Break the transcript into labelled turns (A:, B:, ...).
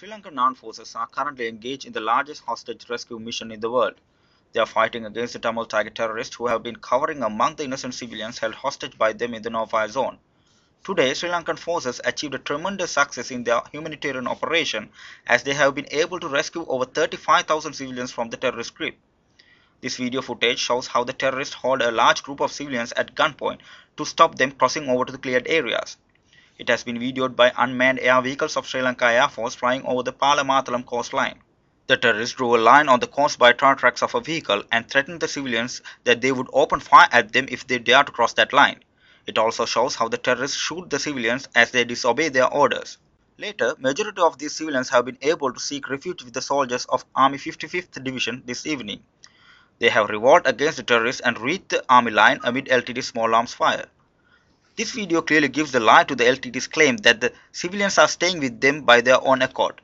A: Sri Lankan armed forces are currently engaged in the largest hostage rescue mission in the world. They are fighting against the Tamil Tiger terrorists who have been covering among the innocent civilians held hostage by them in the no-fire zone. Today, Sri Lankan forces achieved a tremendous success in their humanitarian operation as they have been able to rescue over 35,000 civilians from the terrorist grip. This video footage shows how the terrorists hold a large group of civilians at gunpoint to stop them crossing over to the cleared areas. It has been videoed by unmanned air vehicles of Sri Lanka Air Force flying over the Palamathalam coastline. The terrorists drew a line on the coast by tar tracks of a vehicle and threatened the civilians that they would open fire at them if they dare to cross that line. It also shows how the terrorists shoot the civilians as they disobey their orders. Later, majority of these civilians have been able to seek refuge with the soldiers of Army 55th Division this evening. They have revolted against the terrorists and reached the army line amid LTTE's small arms fire. This video clearly gives the lie to the LTTE's claim that the civilians are staying with them by their own accord.